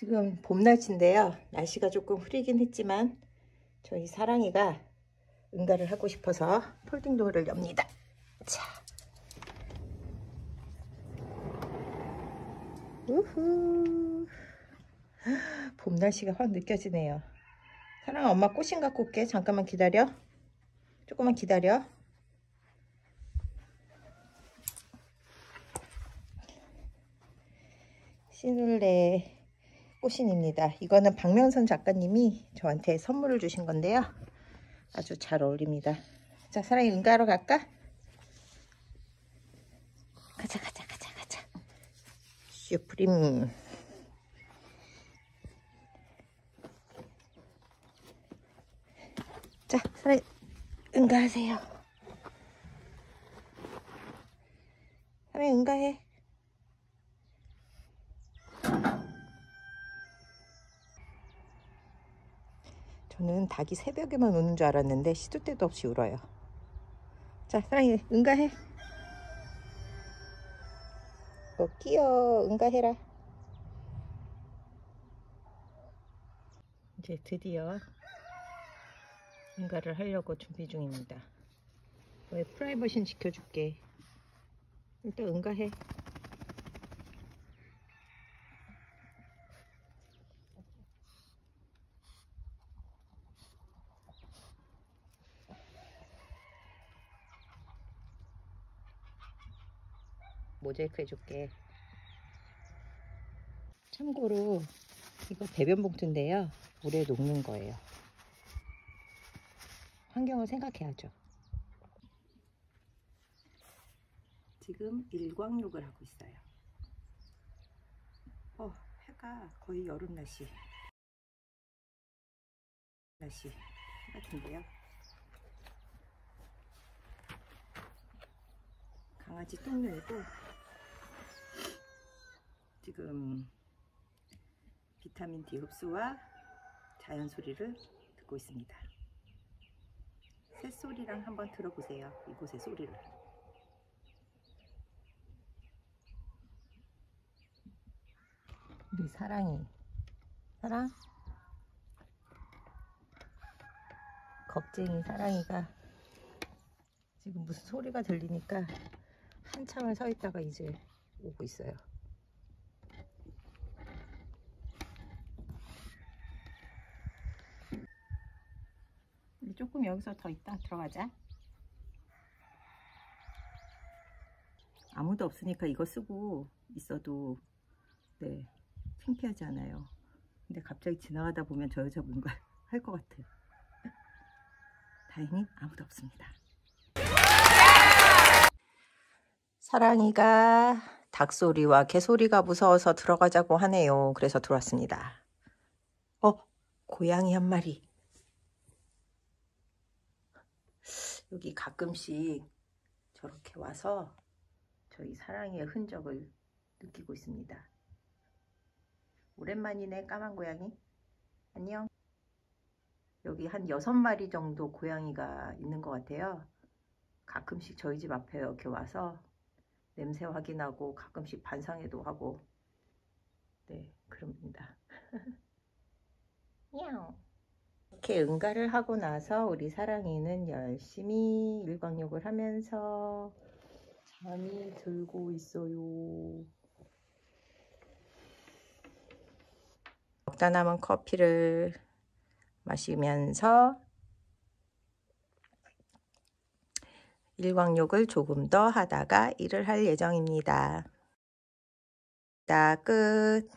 지금 봄 날씨인데요. 날씨가 조금 흐리긴 했지만 저희 사랑이가 응가를 하고 싶어서 폴딩 도어를 엽니다. 자. 우후. 봄 날씨가 확 느껴지네요. 사랑아 엄마 꽃신 갖고 올게. 잠깐만 기다려. 조금만 기다려. 시눌레 꽃신입니다. 이거는 박명선 작가님이 저한테 선물을 주신 건데요. 아주 잘 어울립니다. 자, 사랑이 응가하러 갈까? 가자, 가자, 가자, 가자. 슈프림. 자, 사랑이 응가하세요. 사랑이 응가해. 저는 닭이 새벽에만 우는 줄 알았는데 시도 때도 없이 울어요. 자, 사랑이 응가해. 어, 끼어 응가해라. 이제 드디어 응가를 하려고 준비 중입니다. 왜 프라이버신 지켜줄게. 일단 응가해. 모자이크 해줄게. 참고로 이거 배변 봉투인데요. 물에 녹는 거예요. 환경을 생각해야죠. 지금 일광욕을 하고 있어요. 어, 해가 거의 여름 날씨. 날씨 같은데요. 강아지 똥누이고 지금 비타민 D 흡수와 자연 소리를 듣고 있습니다. 새소리랑 한번 들어보세요. 이곳의 소리를. 우리 사랑이. 사랑? 겁쟁이 사랑이가 지금 무슨 소리가 들리니까 한참을 서 있다가 이제 오고 있어요. 조금 여기서 더 있다 들어가자. 아무도 없으니까 이거 쓰고 있어도 네 창피하지 않아요. 근데 갑자기 지나가다 보면 저 여자 뭔가 할 것 같아요. 다행히 아무도 없습니다. 사랑이가 닭소리와 개소리가 무서워서 들어가자고 하네요. 그래서 들어왔습니다. 어, 고양이 한 마리. 여기 가끔씩 저렇게 와서 저희 사랑이의 흔적을 느끼고 있습니다. 오랜만이네 까만 고양이. 안녕. 여기 한 여섯 마리 정도 고양이가 있는 것 같아요. 가끔씩 저희 집 앞에 이렇게 와서 냄새 확인하고 가끔씩 반상회도 하고 네 그럽니다. 야옹. 이렇게 응가를 하고 나서 우리 사랑이는 열심히 일광욕을 하면서 잠이 들고 있어요. 먹다 남은 커피를 마시면서 일광욕을 조금 더 하다가 일을 할 예정입니다. 자, 끝.